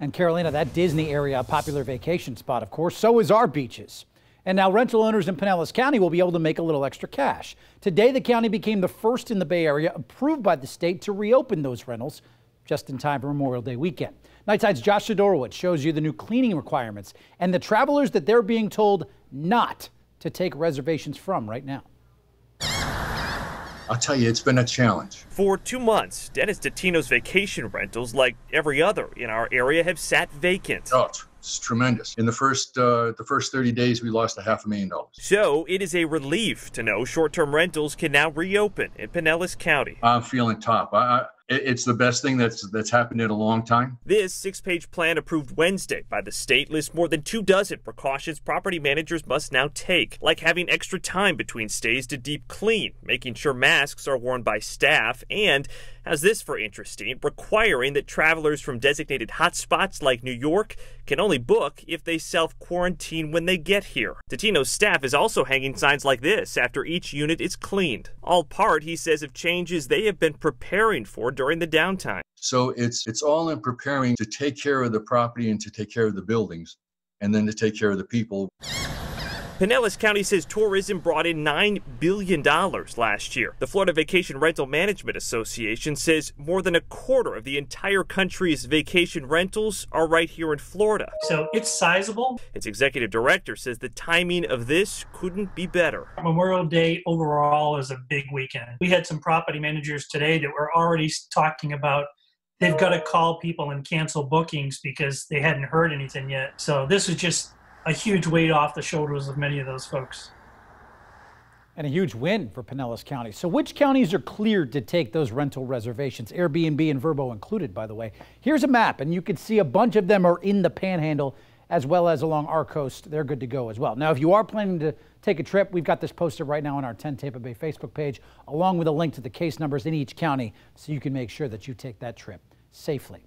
And Carolina, that Disney area, a popular vacation spot, of course, so is our beaches. And now rental owners in Pinellas County will be able to make a little extra cash. Today, the county became the first in the Bay Area approved by the state to reopen those rentals just in time for Memorial Day weekend. Nightside's Josh Sidorowicz shows you the new cleaning requirements and the travelers that they're being told not to take reservations from right now. I'll tell you, it's been a challenge. For two months, Dennis Dottino's vacation rentals, like every other in our area, have sat vacant. Oh, it's tremendous. In the first uh, the first 30 days, we lost a half a million dollars. So it is a relief to know short-term rentals can now reopen in Pinellas County. I'm feeling top. I, it's the best thing that's that's happened in a long time. This six-page plan approved Wednesday by the state lists more than two dozen precautions property managers must now take, like having extra time between stays to deep clean, making sure masks are worn by staff, and has this for interesting, requiring that travelers from designated hotspots like New York can only book if they self-quarantine when they get here. Dottino's staff is also hanging signs like this after each unit is cleaned. All part, he says, of changes they have been preparing for during the downtime. So it's it's all in preparing to take care of the property and to take care of the buildings and then to take care of the people. Pinellas County says tourism brought in $9 billion last year. The Florida Vacation Rental Management Association says more than a quarter of the entire country's vacation rentals are right here in Florida. So it's sizable. Its executive director says the timing of this couldn't be better. Memorial Day overall is a big weekend. We had some property managers today that were already talking about they've got to call people and cancel bookings because they hadn't heard anything yet. So this is just a huge weight off the shoulders of many of those folks. And a huge win for Pinellas County. So which counties are cleared to take those rental reservations? Airbnb and Vrbo included, by the way. Here's a map, and you can see a bunch of them are in the panhandle as well as along our coast. They're good to go as well. Now, if you are planning to take a trip, we've got this posted right now on our 10 Tampa Bay Facebook page, along with a link to the case numbers in each county so you can make sure that you take that trip safely.